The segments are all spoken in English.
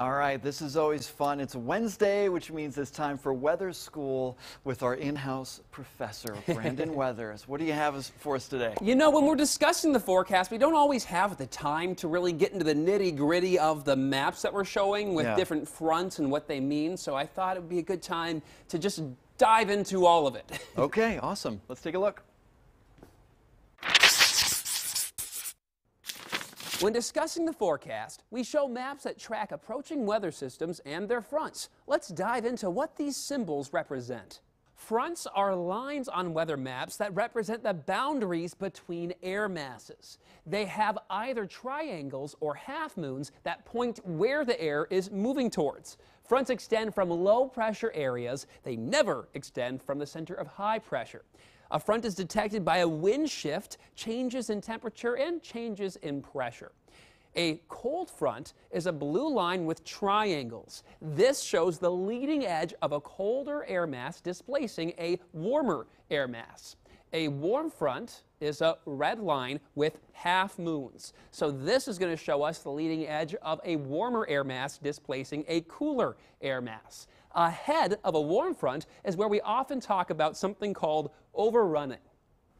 All right, this is always fun. It's Wednesday, which means it's time for Weatherz School with our in-house professor, Brandon Weatherz. What do you have for us today? You know, when we're discussing the forecast, we don't always have the time to really get into the nitty-gritty of the maps that we're showing with Yeah. different fronts and what they mean. So I thought it would be a good time to just dive into all of it. Okay, awesome. Let's take a look. When discussing the forecast, we show maps that track approaching weather systems and their fronts. Let's dive into what these symbols represent. Fronts are lines on weather maps that represent the boundaries between air masses. They have either triangles or half moons that point where the air is moving towards. Fronts extend from low pressure areas, they never extend from the center of high pressure. A front is detected by a wind shift, changes in temperature, and changes in pressure. A cold front is a blue line with triangles. This shows the leading edge of a colder air mass displacing a warmer air mass. A warm front is a red line with half moons. So this is going to show us the leading edge of a warmer air mass displacing a cooler air mass. Ahead of a warm front is where we often talk about something called overrunning.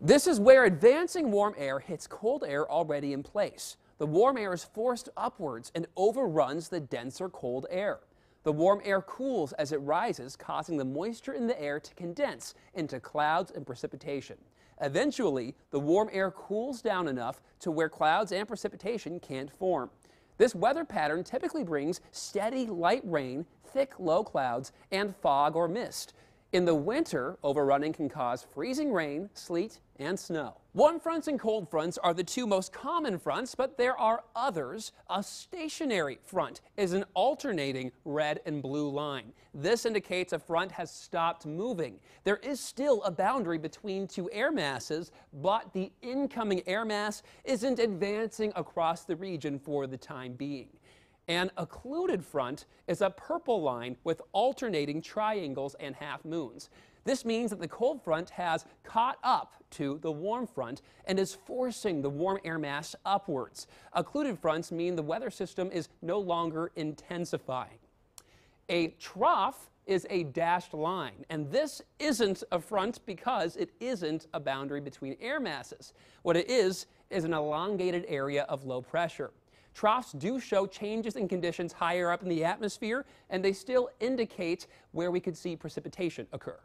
This is where advancing warm air hits cold air already in place. The warm air is forced upwards and overruns the denser cold air. The warm air cools as it rises, causing the moisture in the air to condense into clouds and precipitation. Eventually, the warm air cools down enough to where clouds and precipitation can't form. This weather pattern typically brings steady light rain, thick low clouds, and fog or mist. In the winter, overrunning can cause freezing rain, sleet, and snow. Warm fronts and cold fronts are the two most common fronts, but there are others. A stationary front is an alternating red and blue line. This indicates a front has stopped moving. There is still a boundary between two air masses, but the incoming air mass isn't advancing across the region for the time being. An occluded front is a purple line with alternating triangles and half moons. This means that the cold front has caught up to the warm front and is forcing the warm air mass upwards. Occluded fronts mean the weather system is no longer intensifying. A trough is a dashed line, and this isn't a front because it isn't a boundary between air masses. What it is is an elongated area of low pressure. Troughs do show changes in conditions higher up in the atmosphere, and they still indicate where we could see precipitation occur.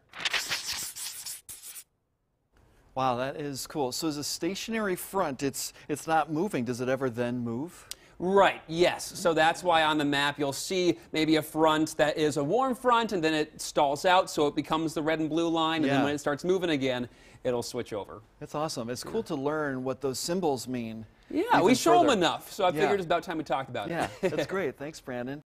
Wow, that is cool. So as a stationary front, it's it's not moving. Does it ever then move? Right, yes. So that's why on the map you'll see maybe a front that is a warm front and then it stalls out so it becomes the red and blue line and Yeah. then when it starts moving again, it'll switch over. That's awesome. It's cool to learn what those symbols mean. Yeah, we show them enough, so I Yeah. figured it's about time we talked about it. Yeah, that's great. Thanks, Brandon.